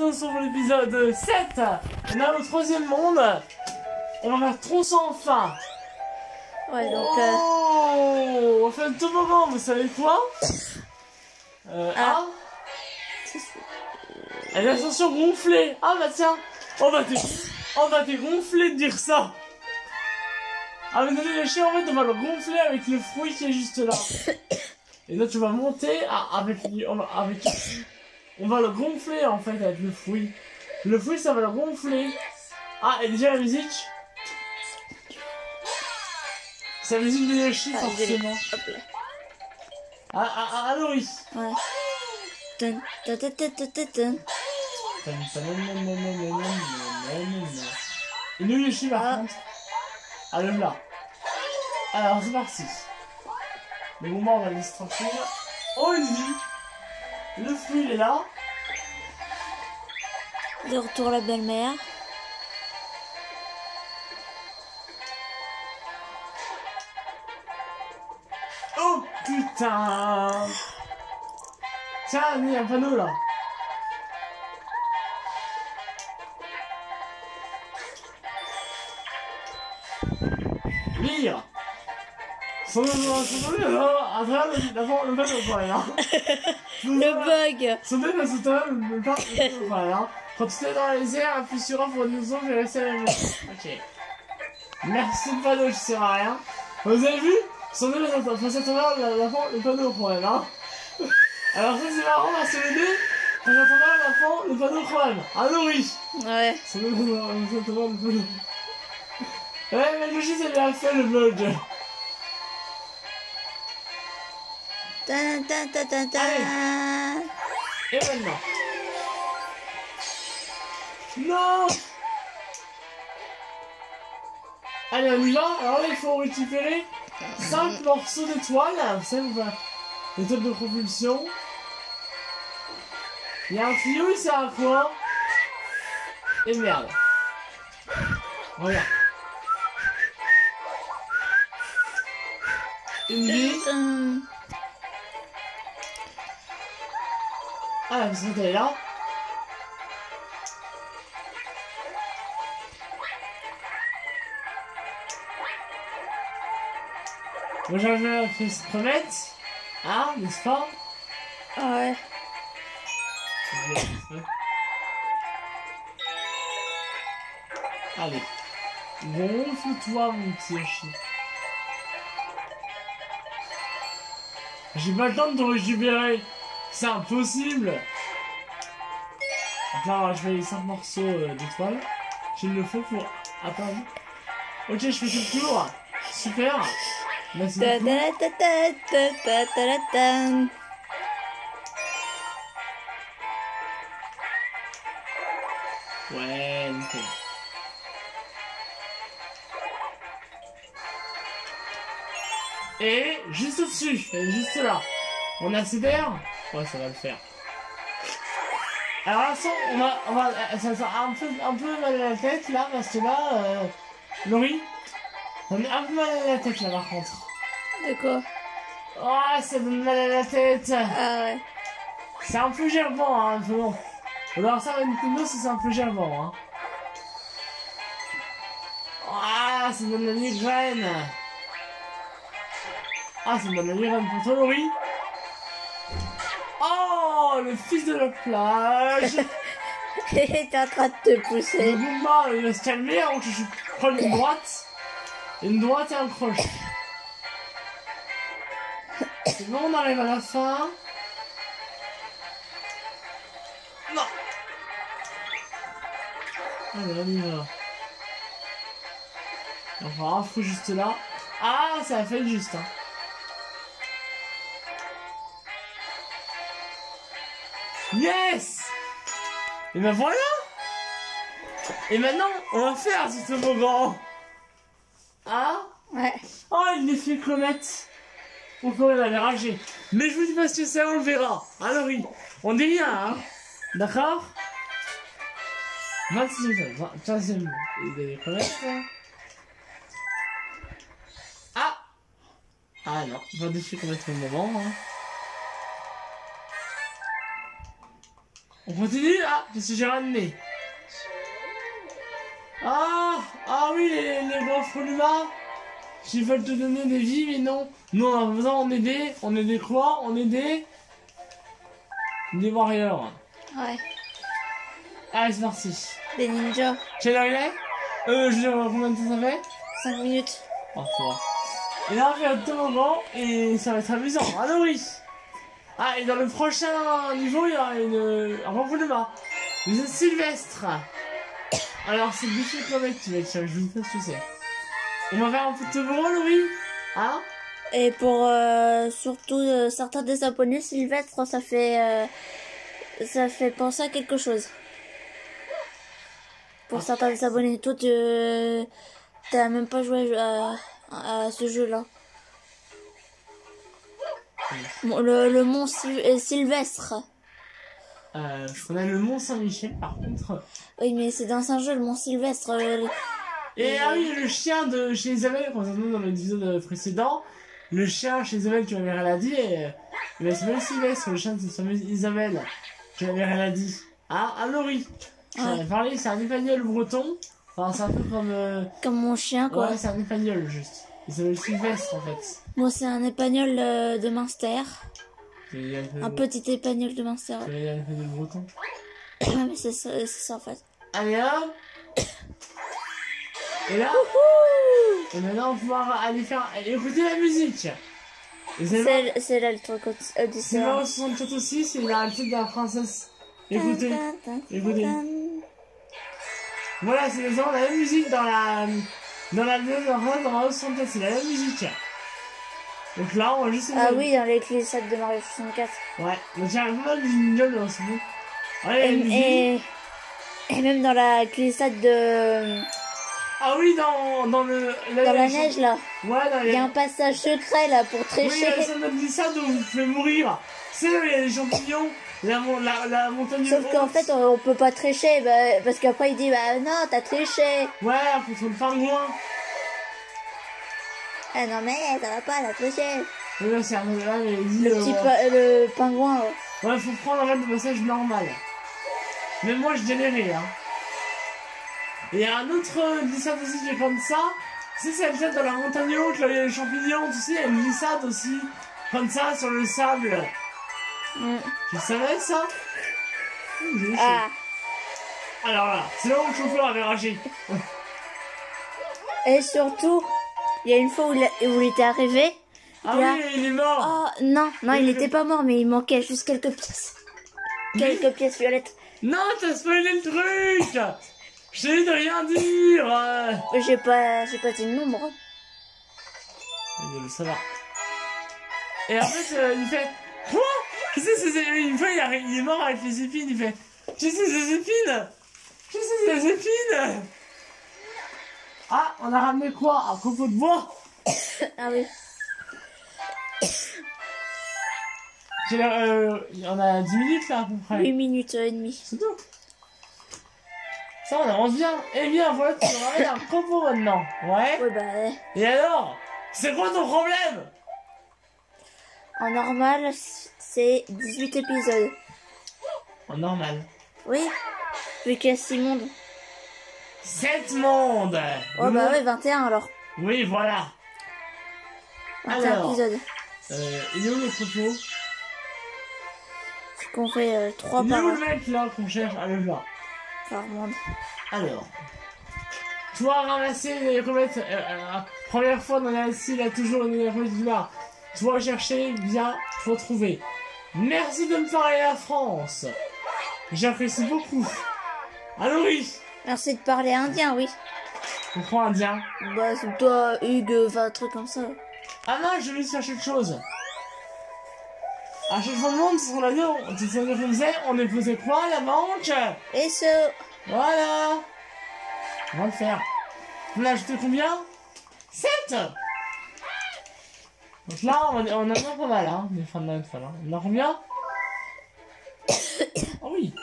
on se retrouve pour l'épisode 7. On est au troisième monde. On va tronçon enfin. Ouais, donc. euh, Oh, on va faire un toboggan, vous savez quoi euh, Ah. ah. Elle a l'ascension gonflée. Ah bah tiens, on va te, on va te gonfler de dire ça. Ah mais donner le chien, en fait, on va le gonfler avec le fruit qui est juste là. Et là, tu vas monter ah, avec, on avec, on va le gonfler en fait avec le fruit. Le fruit, ça va le gonfler. Ah, et déjà la musique. C'est la musique de Yoshi, ah, forcément. Hop là. Ah, ah, ah, ah, oui. Ouais. Dun. Et nous, Yoshi, par Ah. contre. Ah, le là. Alors, c'est parti. Le moment, on va le laisser tranquille. Oh, une vie. Le fruit, il est là. De retour la belle-mère. Oh, putain. Tiens, il y a un panneau, là. Lire. Le le. Le bug. Son nom est sous toi, le pas, voilà. Quand tu es dans les airs, appuie sur un pour nous je vais rester avec vous. Ok. Merci le panneau, je sers à rien. Vous avez vu travers la, la, le panneau elle, hein. Alors ça c'est marrant, parce que les deux, la fond, le panneau elle. Ah non, oui. Ouais. Travers le panneau. Ouais, mais Yoshi, c'est bien fait le dun. Et maintenant Non Allez, on y va. Alors là, il faut récupérer 5 morceaux d'étoiles. On va... L'étoile de propulsion. Il y a un tuyau, sert à quoi Et merde. Regarde. Une vie. Ah, parce que t'es là. Moi j'avais fait se remettre. Ah, n'est-ce pas Ah ouais. Allez. Gonfle-toi, mon petit Yoshi. J'ai pas le temps de te récupérer. C'est impossible. Enfin, je fais les 5 morceaux euh, d'étoiles. J'ai le faut pour attendre. Ok, je fais tout le tour. Super. Merci beaucoup. Ouais, nickel. Et juste au-dessus, juste là. On a d'air Ouais, ça va le faire. Alors, on va, on va, euh, ça un peu, un peu mal à la tête là, parce que là, euh, Laurie, on est un peu mal à la tête là par contre. De quoi? Oh, ça donne mal à la tête. Ah ouais. C'est un peu gerbant, hein, un peu bon. Alors ça, Nintendo, c'est un peu gerbant, hein. Ah, ça donne la migraine. Ah, ça donne la migraine pour toi, Laurie. Le fils de la plage. T'es en train de te Le pousser. Goomba, il va se calmer avant que je prenne une droite. Une droite et un croche. C'est bon, on arrive à la fin. Non Allez, on y va. On va avoir un fou juste là. Ah, ça a fait juste, hein. Yes! Et ben voilà! Et maintenant, on va faire ce toboggan Ah? Ouais. Oh, il est fait comète Pourquoi il avait ragé Mais je vous dis pas ce que c'est, on le verra. Alors, oui, on dit rien, hein. D'accord? 26 minutes, 15 minutes, des comètes. Ah! Ah non, pas déçu comète pour le moment, hein. On continue Ah, qu'est-ce que j'ai ramené Ah Ah oui, les, les grands là Qui veulent te donner des vies, mais non. Nous, on a besoin, on est des... On est des quoi On est des... Des warriors. Ouais. Allez, c'est parti. Des ninjas. Quelle heure il est? Euh, je veux dire, combien de temps ça fait? 5 minutes. Oh, ça va. Et là, on fait un toboggan et ça va être amusant. Ah non, oui. Ah, et dans le prochain niveau, il y aura une, un renfoulement. Vous êtes Sylvestre. Alors, c'est défi kilomètres, tu vas être je vous dis pas ce que c'est. On va faire un peu de toboggan, Laurie Hein Et pour euh, surtout euh, certains des abonnés, Sylvestre, ça fait euh, ça fait penser à quelque chose. Pour Ah. certains des abonnés, toi tu t'as même pas joué à, à ce jeu-là. Le, le mont Syl- euh, Sylvestre. euh, Je connais le Mont Saint-Michel, par contre. Oui, mais c'est dans un jeu, le mont Sylvestre. euh, Et ah oui, le chien de chez Isabelle, on dans l'épisode précédent, le chien chez Isabelle que ma mère elle a dit, et, il va s'appeler Sylvestre, le chien de sa Isabelle, que ma mère elle a dit. Ah, à Laurie. J'en ai parlé, c'est un espagnol breton. Enfin, c'est un peu comme. euh, comme mon chien, quoi. Ouais, c'est un espagnol juste. Il s'appelle Sylvestre en fait. Moi, c'est un épagnol euh, de Munster. Un petit épagnol de Munster. Il a fait de breton. mais c'est ça, c'est ça en fait. Allez hop Et là, et maintenant on va pouvoir aller faire. écouter la musique. C'est C'est c'est là le truc C'est marrant, 64 aussi, c'est la réalité de la princesse. Écoutez, écoutez. Voilà, c'est exactement la même musique dans la. Dans la dans la, dans la 64, c'est la même musique. Donc là, on va juste. Ah oui, dans les glissades de Mario 64. Ouais, donc il y a pas mal de jingles dans ce bout. Ouais, Et, la et, et même dans la glissade de. Ah oui, dans, dans le. Dans la neige là. Ouais, Il les. y a un passage secret là pour Oui, tricher. le centre de glissade où vous pouvez mourir. C'est il y a les champignons, la, la, la montagne Sauf qu'en fait, on, on peut pas tricher bah, parce qu'après il dit Bah non, t'as triché. Ouais, contre le pingouin. Ah non, mais ça va pas, t'as triché. Oui, là, c'est un. Là, il dit. Le euh, petit ouais. pa- le pingouin. ouais. Ouais, faut prendre en fait le passage normal. Même moi, je galérais, hein. Et il y a un autre euh, glissade aussi qui est comme ça. C'est celle peut-être dans la montagne haute, là, il y a les champignons, tu sais, il y a une glissade aussi. Comme ça, sur le sable. Mm. Tu savais ça? Mmh, chaud. Ah. Alors là, c'est là où le chauffeur avait ragé. Et surtout, il y a une fois où où il était arrivé. Ah Là. oui, il est mort. Oh non, non, il n'était pas mort, mais il manquait juste quelques pièces. Quelques pièces violettes. Non, t'as spoilé le truc dit de rien dire euh. J'ai pas, j'ai pas dit le nombre. Il le savoir. Et en fait, euh, il fait Quoi? Ces- Une fois, il, est mort avec les épines. Il fait Qu'est-ce que c'est ces épines? Qu'est-ce que c'est ces épines Ah, on a ramené quoi? Un copeau de bois Ah oui. Euh, On a 10 minutes là à peu près. 8 minutes et demie. C'est tout. Ça, on avance bien. Eh bien, voilà, tu ramènes un copeau maintenant. Ouais. Ouais, bah, Et alors? C'est quoi ton problème? En normal, c'est 18 épisodes. En normal. Oui. Vu qu'il y a 6 mondes. 7 mondes Oh bah ouais, 21 alors. Oui, voilà. 21 Alors. épisodes. Euh, il est où copeau C'est qu'on fait euh, 3 Il est par, où le mec là qu'on cherche Ah, le là. par monde. Alors. Tu as ramassé les comètes. Euh, euh, première fois dans la il a toujours une comète du Nord. Tu vas chercher, bien, faut trouver. Merci de me parler à la France. J'apprécie beaucoup. Allô, oui. Merci de parler indien, oui. Pourquoi indien? Bah, c'est toi, Hugues, enfin, un truc comme ça. Ah non, je vais chercher quelque chose. À chaque fois le monde, sur l'avion, tu sais ce qu'on faisait On est posé quoi La banque? Et ce, Voilà On va le faire. On a ajouté combien? 7 Donc là, on, on en a pas mal, hein, des fins de la fois. On a combien? Ah oui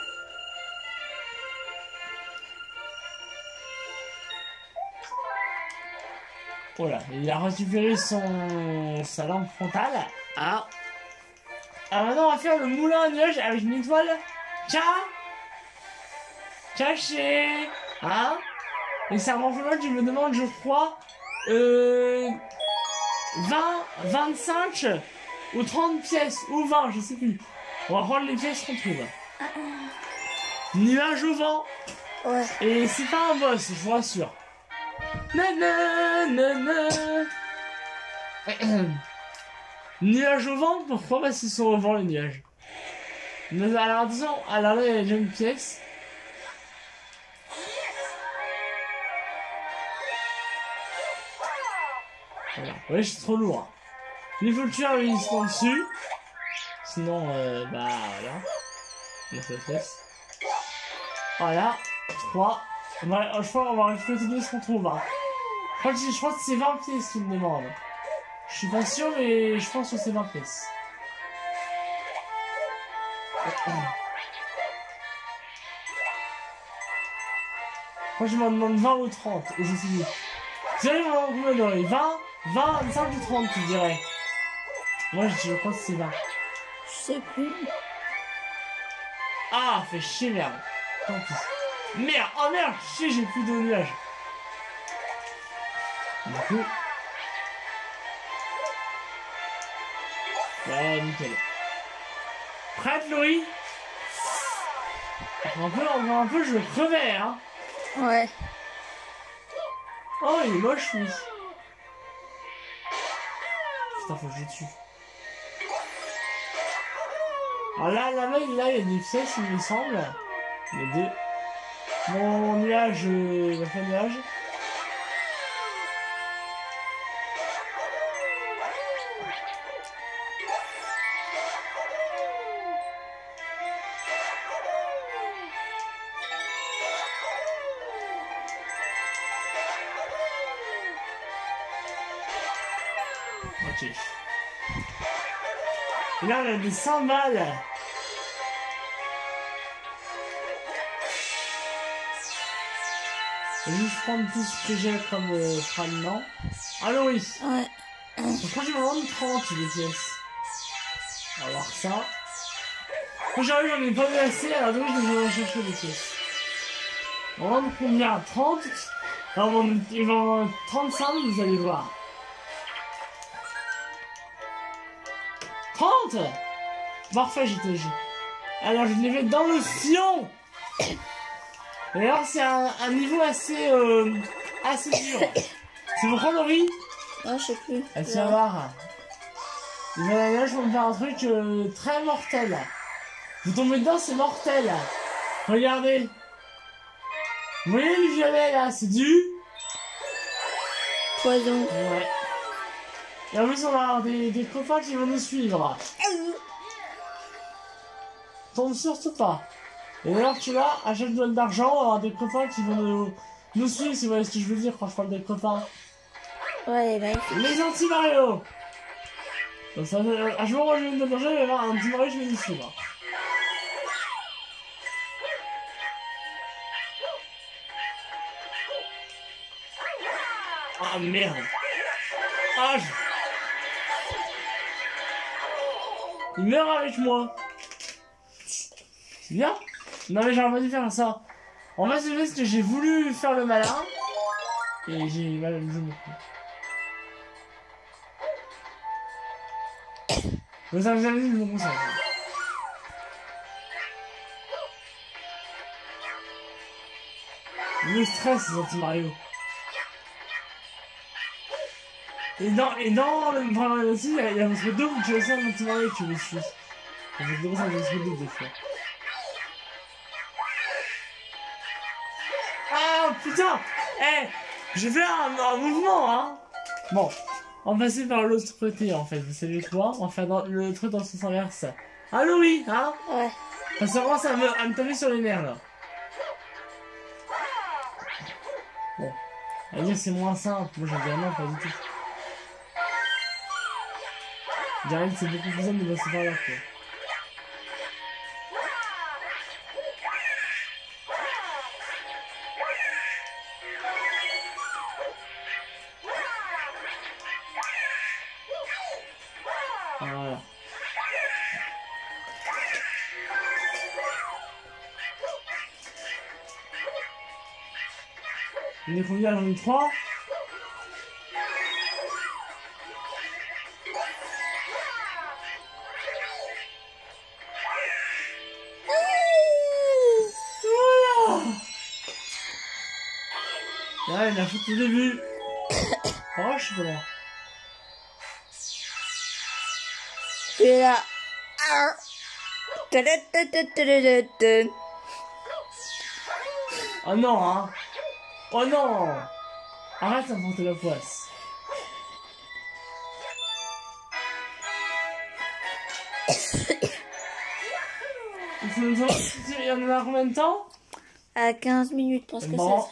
Voilà, il a récupéré son... sa lampe frontale. Ah Ah maintenant, on va faire le moulin à nuages avec une étoile Tiens Caché Hein? Et c'est un ronflement qui me demande, je crois, euh, 20, 25 ou 30 pièces, ou 20, je sais plus. On va prendre les pièces qu'on trouve. Nuage au vent. Ouais. Et c'est pas un boss, je vous rassure. Nuage au vent, pourquoi Parce qu'ils sont au vent les nuages. Mais alors attention, alors là il y a une pièce. Voilà. Ouais, je suis trop lourd. Il faut le tuer en instant dessus. Sinon, euh, bah voilà. Voilà. 3. On va, je crois va récupérer qu'on trouve. Hein. Je crois que, je crois que c'est 20 pièces qu'il me demande. Je suis pas sûr, mais je pense que c'est 20 pièces. Moi, je m'en demande 20 ou 30, et je sais plus. Thierry, on combien d'oreilles 20 20, 25 ou 30, tu dirais Moi, je crois que c'est 20. Je sais plus. Ah, fait chier, merde. Tant pis. Merde, oh merde, chier, j'ai plus de nuages. Du coup. Ouais, nickel. Prête, Laurie? Un peu, un peu, je vais crever, hein. Ouais. Oh, il est moche, lui. Putain, faut que je le tue. Alors là, là-bas, là, il y a des pièces, il me semble. Il y a deux. Mon nuage, euh, va faire nuage. A des 100 balles. Je vais juste prendre tout ce que j'ai comme euh, fragment. Allô, oui. Ouais. Je crois que je en vendre 30 des pièces. Voir ça. J'arrive, j'en ai pas eu assez, alors donc je vais en chercher des pièces. On va combien 30 Alors, on va en- ils vont en vendre 35, vous allez voir. 30 Parfait, j'étais j'ai. Alors, je les mets dans le fion Et alors, c'est un, un niveau assez, euh, assez dur. C'est pourquoi, Laurie Ouais, je sais plus. elle tient voir. Là, là, je vais me faire un truc euh, très mortel. Vous tombez dedans, c'est mortel. Regardez. Vous voyez le violet là, c'est du Poison. Ouais. Et en plus, on va avoir des, des copains qui vont nous suivre. Tombe surtout pas. Et d'ailleurs, tu là, à chaque douane d'argent, on va avoir des copains qui vont nous, nous suivre, si vous voyez ce que je veux dire quand je parle des copains. Ouais, magnifique. Les anti-Mario Donc ça, à chaque moment où je vais me danger, il va y avoir un petit Mario, je vais nous suivre. Ah merde Ah je... Il meurt avec moi bien Non mais j'aurais pas dû faire ça. En fait c'est parce que j'ai voulu faire le malin et j'ai mal le jeu ça vous avez dit, je concentre. Le stress, les anti-Mario. Et dans, et dans le Mario aussi, il y a- votre double, tu as aussi un anti-Mario qui me suit. En fait, donc ça, votre double des fois. Ah putain Eh J'ai fait un, un mouvement, hein Bon, on va passer par l'autre côté, en fait. Vous savez quoi On va faire dans, le truc dans le sens inverse. Allô, oui, hein? Ouais. Parce que ça commence à me, à me taper sur les nerfs, là. Bon. On va dire c'est moins simple. Moi, je dirais non, pas du tout. Daryl, c'est beaucoup plus simple de passer par là, quoi. On est combien J'en ai 3 Ouais, la photo de début. oh, je suis pas là. Et là. Ah. Oh non, hein. Oh non. Arrête d'inventer la poisse. Il y en a combien de temps? À 15 minutes, parce que bon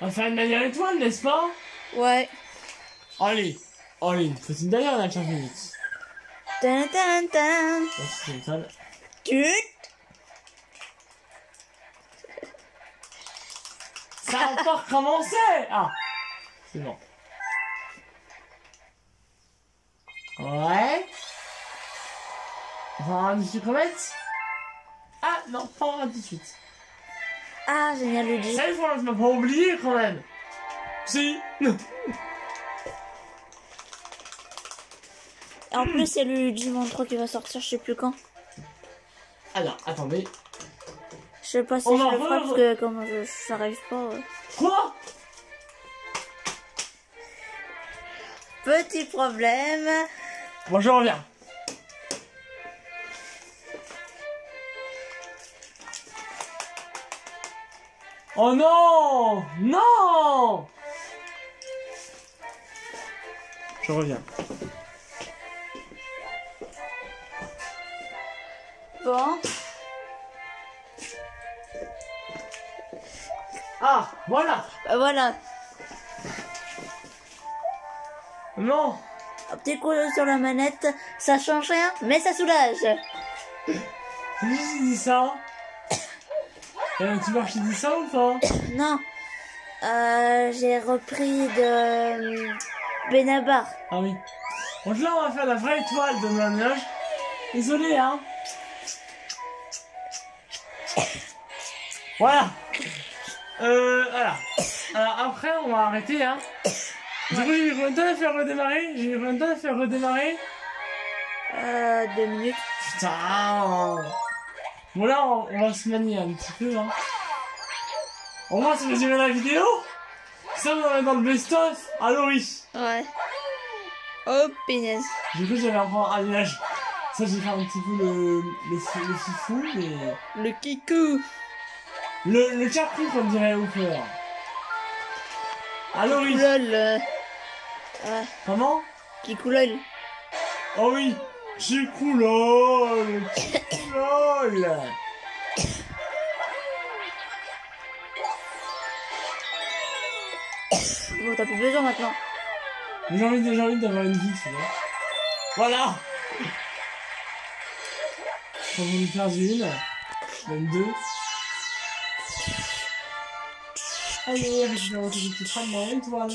on va faire une manière étoile, n'est-ce pas? Ouais. Allez, allez, une petite dernière, on a 15 minutes. Tan, tan, tan. Tut. Ça a encore commencé Ah C'est bon. Ouais. On va avoir un petit comète? Ah non, pas tout de suite. Ah, génial, Luigi. Ça, il faut, pas oublié quand même. Si. En plus, il y a le Luigi Monde 3 qui va sortir, je sais plus quand. Alors, attendez. Je sais pas si On je va le ferai parce que comme je j'arrive pas. Quoi? Petit problème. Bon, je reviens. Oh non Non Je reviens. Bon. Ah, voilà Bah voilà. Non Un petit coup sur la manette, ça change rien, mais ça soulage. Qui dit ça euh, Tu que je dis ça ou pas Non. Euh, j'ai repris de euh, Benabar. Ah oui. Donc là, on va faire la vraie étoile de ma nuage. Désolé, hein. Voilà. Euh, voilà. Alors après, on va arrêter, hein. Du coup, j'ai eu combien de temps à faire redémarrer J'ai eu combien de temps à faire redémarrer Euh, deux minutes. Putain Bon là, on, on va se manier un petit peu, hein. Au moins, si vous aimez la vidéo, ça, on va dans le best-of. Allô, oui. Ouais. Oh, punaise. Du coup, j'avais encore un nuage. Ça, j'ai fait un petit peu le, le, le fifou, mais... Le kikou. Le, le charcou, comme dirait Hooper. Allô, oui. Lol. euh, Ouais. Comment? Kikou lol. Oh oui. Chicoulol. Bon, t'as plus besoin maintenant. J'ai envie, j'ai envie d'avoir une vie, tu vois. Voilà J'en vais me faire une, même deux. Allez, récupère votre petit train dans l'étoile.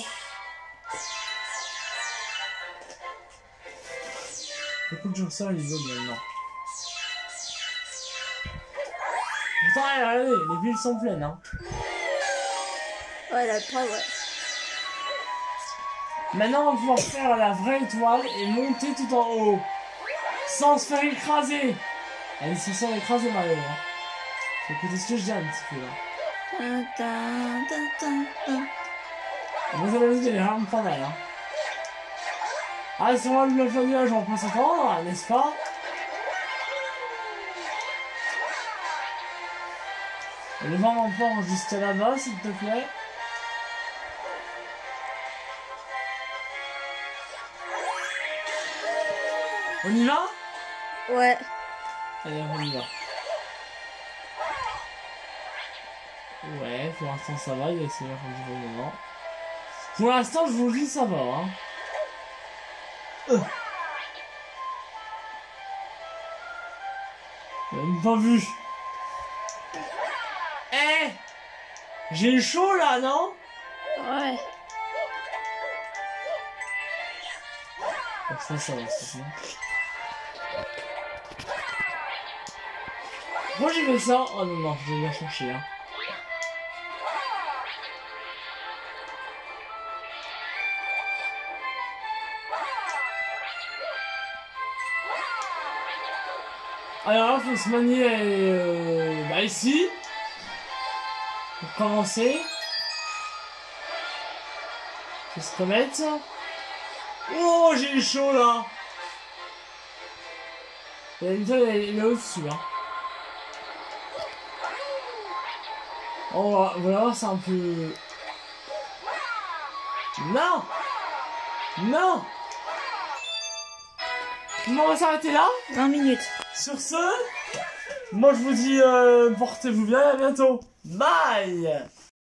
Beaucoup de gens ça, ils veulent maintenant. Regardez, les villes sont pleines, hein. Ouais, la preuve, ouais. Maintenant, on va pouvoir faire la vraie étoile et monter tout en haut. Sans se faire écraser. Elle se sent écraser Mario. Hein. Faut écouter ce que je dis un petit peu là. Tin. Vous allez vous dire, vraiment pas mal. Hein. Ah, c'est moi le nuage, on peut s'entendre, n'est-ce pas? Et Le vent m'emporte juste là-bas, s'il te plaît. On y va? Ouais. Allez, on y va. Ouais, pour l'instant ça va, il va essayer un petit bon moment. Pour l'instant, je vous le dis, ça va. Hein. Euh. J'ai Même pas vu. J'ai chaud là, non? Ouais. ça, ça va, ça Moi j'ai fait ça. Oh non, non, je vais bien chercher. Hein. Alors là, faut se manier euh, bah, ici. Pour commencer. Faut se remettre. Oh, j'ai chaud là. Il est- est au-dessus. Hein. Oh, voilà, c'est un peu... Non Non Bon, on va s'arrêter là? 20 minutes. Sur ce, moi je vous dis euh, portez-vous bien et à bientôt. Bye!